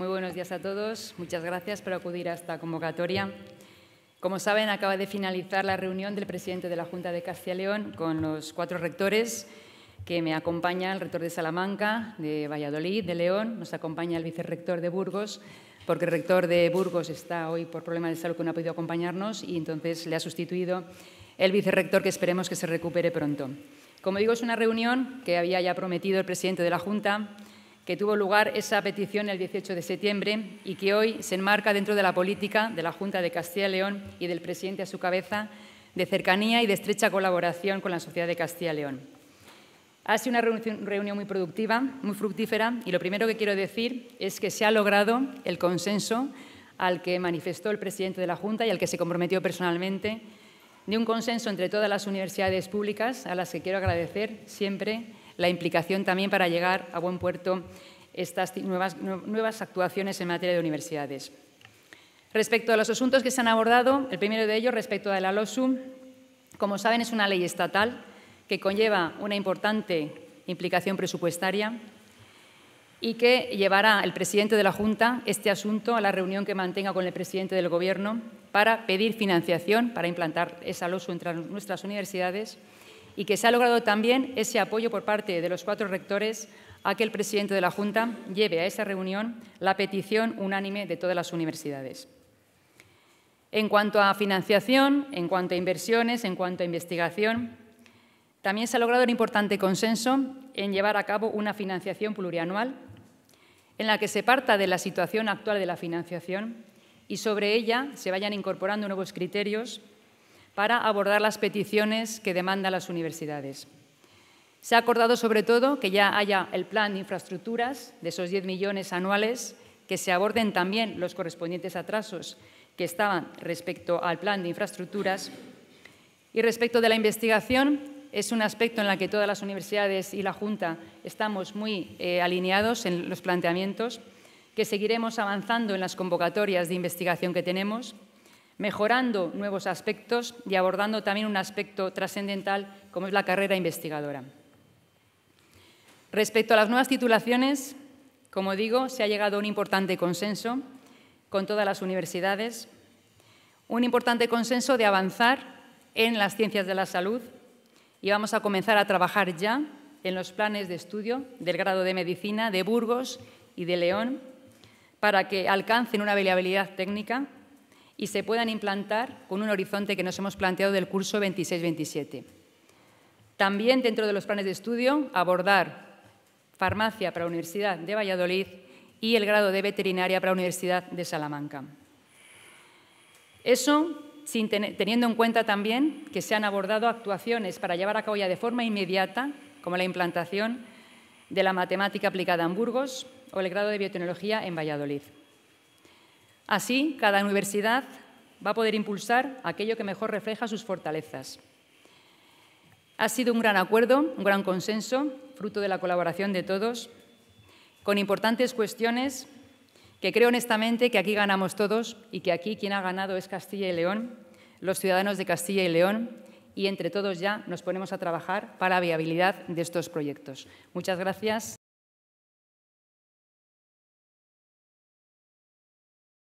Muy buenos días a todos. Muchas gracias por acudir a esta convocatoria. Como saben, acaba de finalizar la reunión del presidente de la Junta de Castilla y León con los cuatro rectores que me acompaña el rector de Salamanca, de Valladolid, de León, nos acompaña el vicerrector de Burgos, porque el rector de Burgos está hoy por problemas de salud que no ha podido acompañarnos y entonces le ha sustituido el vicerrector que esperemos que se recupere pronto. Como digo, es una reunión que había ya prometido el presidente de la Junta, que tuvo lugar esa petición el 18 de septiembre y que hoy se enmarca dentro de la política de la Junta de Castilla y León y del presidente a su cabeza de cercanía y de estrecha colaboración con la sociedad de Castilla y León. Ha sido una reunión muy productiva, muy fructífera y lo primero que quiero decir es que se ha logrado el consenso al que manifestó el presidente de la Junta y al que se comprometió personalmente, de un consenso entre todas las universidades públicas a las que quiero agradecer siempre la implicación también para llegar a buen puerto estas nuevas, actuaciones en materia de universidades. Respecto a los asuntos que se han abordado, el primero de ellos respecto a la LOSU, como saben es una ley estatal que conlleva una importante implicación presupuestaria y que llevará el presidente de la Junta este asunto a la reunión que mantenga con el presidente del Gobierno para pedir financiación para implantar esa LOSU entre nuestras universidades y que se ha logrado también ese apoyo por parte de los cuatro rectores a que el presidente de la Junta lleve a esa reunión la petición unánime de todas las universidades. En cuanto a financiación, en cuanto a inversiones, en cuanto a investigación, también se ha logrado un importante consenso en llevar a cabo una financiación plurianual en la que se parta de la situación actual de la financiación y sobre ella se vayan incorporando nuevos criterios para abordar las peticiones que demandan las universidades. Se ha acordado sobre todo que ya haya el plan de infraestructuras de esos 10 millones anuales, que se aborden también los correspondientes atrasos que estaban respecto al plan de infraestructuras. Y respecto de la investigación, es un aspecto en el que todas las universidades y la Junta estamos muy eh, alineados en los planteamientos, que seguiremos avanzando en las convocatorias de investigación que tenemos, mejorando nuevos aspectos y abordando también un aspecto trascendental como es la carrera investigadora. Respecto a las nuevas titulaciones, como digo, se ha llegado a un importante consenso con todas las universidades, un importante consenso de avanzar en las ciencias de la salud y vamos a comenzar a trabajar ya en los planes de estudio del grado de medicina de Burgos y de León para que alcancen una viabilidad técnica y se puedan implantar con un horizonte que nos hemos planteado del curso 26-27. También dentro de los planes de estudio abordar farmacia para la Universidad de Valladolid y el grado de veterinaria para la Universidad de Salamanca. Eso teniendo en cuenta también que se han abordado actuaciones para llevar a cabo ya de forma inmediata, como la implantación de la matemática aplicada en Burgos o el grado de biotecnología en Valladolid. Así, cada universidad va a poder impulsar aquello que mejor refleja sus fortalezas. Ha sido un gran acuerdo, un gran consenso, fruto de la colaboración de todos, con importantes cuestiones que creo honestamente que aquí ganamos todos y que aquí quien ha ganado es Castilla y León, los ciudadanos de Castilla y León, y entre todos ya nos ponemos a trabajar para la viabilidad de estos proyectos. Muchas gracias.